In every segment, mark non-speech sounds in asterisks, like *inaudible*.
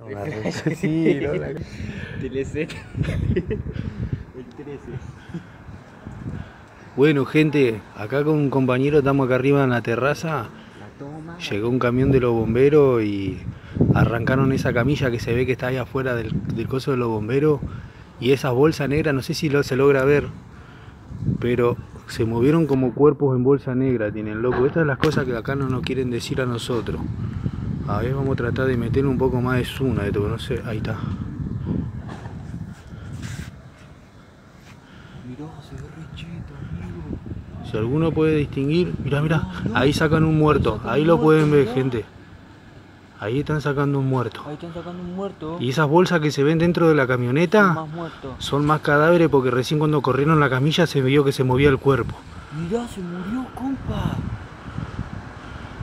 *laughs* Sí, ¿no? La-. *laughs* El 13. Bueno, gente, acá con un compañero estamos acá arriba en la terraza. La toma. Llegó un camión de los bomberos y arrancaron esa camilla que se ve que está ahí afuera del, del coso de los bomberos. Y esa bolsa negra, no sé si lo, se logra ver, pero se movieron como cuerpos en bolsa negra, tienen loco. Estas son las cosas que acá no nos quieren decir a nosotros. A ver, vamos a tratar de meterle un poco más de zoom a esto, no sé, ahí está. Mirá, se ve re cheto, amigo. Si alguno puede distinguir, mira, mira, ahí sacan un muerto, ahí lo pueden ver, gente. Ahí están sacando un muerto. Ahí están sacando un muerto. Y esas bolsas que se ven dentro de la camioneta Más muerto. son más cadáveres porque recién cuando corrieron la camilla se vio que se movía el cuerpo. Mirá, se murió, compa.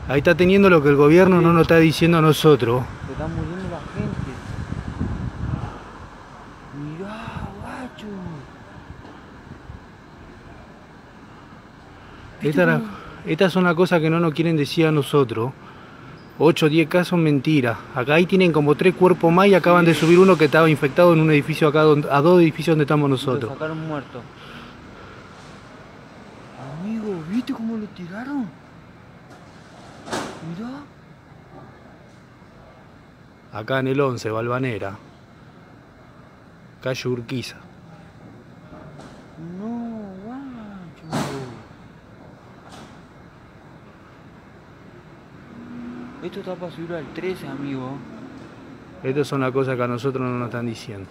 Ahí está teniendo lo que el gobierno no nos está diciendo a nosotros. Se está muriendo la gente. Mirá, guacho. Esta era- estas son las cosas que no nos quieren decir a nosotros. 8 o 10 casos son mentiras. Acá ahí tienen como tres cuerpos más y acaban de subir uno que estaba infectado en un edificio acá, donde- a dos edificios donde estamos Lo nosotros. sacaron muerto. Amigo, ¿viste cómo lo tiraron? Mirá. Acá en el 11, Balvanera. Calle Urquiza. No, guacho. Esto está para subir al 13, amigo. Estas son las cosas que a nosotros no nos están diciendo.